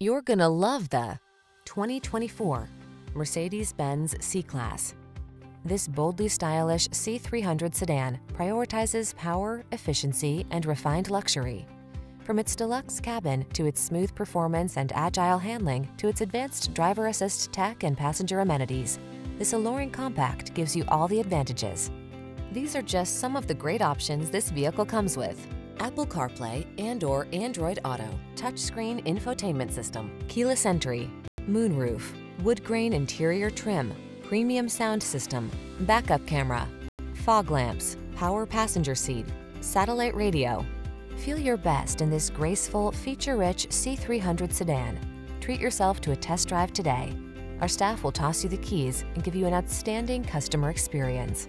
You're gonna love the 2024 Mercedes-Benz C-Class. This boldly stylish C300 sedan prioritizes power, efficiency, and refined luxury. From its deluxe cabin to its smooth performance and agile handling to its advanced driver assist tech and passenger amenities, this alluring compact gives you all the advantages. These are just some of the great options this vehicle comes with. Apple CarPlay and or Android Auto, touchscreen infotainment system, keyless entry, moonroof, wood grain interior trim, premium sound system, backup camera, fog lamps, power passenger seat, satellite radio. Feel your best in this graceful, feature-rich C300 sedan. Treat yourself to a test drive today. Our staff will toss you the keys and give you an outstanding customer experience.